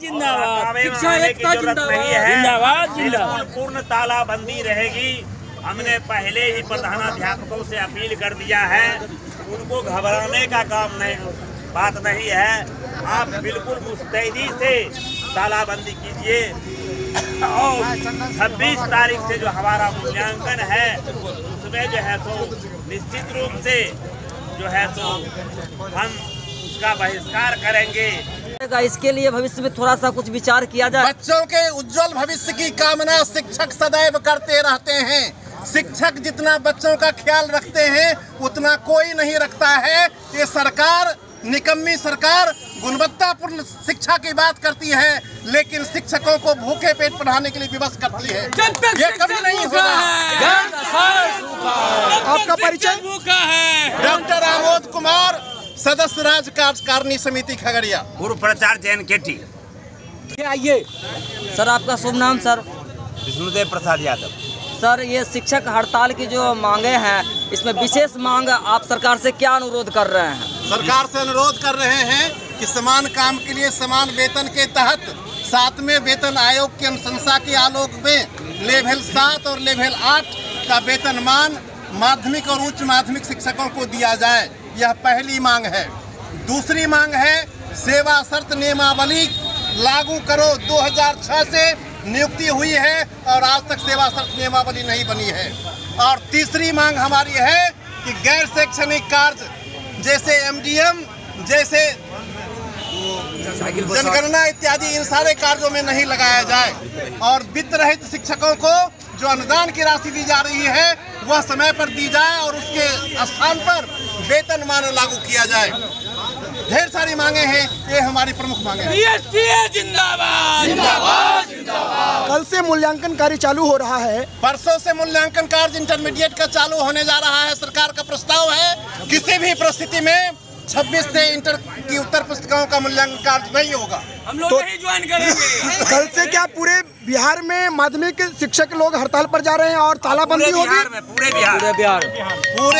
जिंदाबाद। शिक्षा एकता जिंदाबाद। जिंदाबाद। पूर्ण तालाबंदी रहेगी। हमने पहले ही प्रधानाध्यापकों से अपील कर दिया है। उनको घबराने का काम नहीं बात नहीं है। आप बिल्कुल मुस्तैदी से तालाबंदी कीजिए। और 26 तारीख से जो हमारा मूल्यांकन है उसमें जो है सो निश्चित रूप से जो है सो हम उसका बहिष्कार करेंगे। इसके लिए भविष्य में थोड़ा सा कुछ विचार किया जाए। बच्चों के उज्जवल भविष्य की कामना शिक्षक सदैव करते रहते हैं। शिक्षक जितना बच्चों का ख्याल रखते हैं उतना कोई नहीं रखता है। ये सरकार निकम्मी सरकार गुणवत्तापूर्ण शिक्षा की बात करती है लेकिन शिक्षकों को भूखे पेट पढ़ाने के लिए विवश करती है। ये कभी नहीं होगा। आपका परिचय भूखा है। डॉक्टर आमोद कुमार सदस्य राज्य कार्यकारिणी समिति खगड़िया। पूर्व प्रचार जैन केटी आइए। सर आपका शुभ नाम सर? विष्णुदेव प्रसाद यादव। सर ये शिक्षक हड़ताल की जो मांगे हैं इसमें विशेष मांग आप सरकार से क्या अनुरोध कर रहे हैं? सरकार से अनुरोध कर रहे हैं कि समान काम के लिए समान वेतन के तहत सातवें वेतन आयोग की अनुशंसा के आलोक में लेवल सात और लेवल आठ का वेतनमान माध्यमिक और उच्च माध्यमिक शिक्षकों को दिया जाए। यह पहली मांग है। दूसरी मांग है, सेवा शर्त नियमावली लागू करो। 2006 से नियुक्ति हुई है और आज तक सेवा शर्त नियमावली नहीं बनी है। और तीसरी मांग हमारी है कि गैर शैक्षणिक कार्य, जैसे एमडीएम जैसे जनगणना इत्यादि, इन सारे कार्यों में नहीं लगाया जाए। और वित्त रहित शिक्षकों को जो अनुदान की राशि दी जा रही है, वह समय पर दी जाए और उसके स्थान पर वेतन मान लागू किया जाए। ढेर सारी मांगे हैं ये हमारी प्रमुख मांगे हैं। जिंदाबाद। कल से मूल्यांकन कार्य चालू हो रहा है। परसों से मूल्यांकन कार्य इंटरमीडिएट का चालू होने जा रहा है। सरकार का प्रस्ताव है किसी भी परिस्थिति में 26 से इंटर की उत्तर पुस्तिकाओं का मूल्यांकन कार्य नहीं होगा। हम लोग तो- नहीं ज्वाइन करेंगे। कल से क्या पूरे बिहार में माध्यमिक शिक्षक लोग हड़ताल पर जा रहे हैं और तालाबंदी होगी? पूरे बिहार। पूरे बिहार पूरे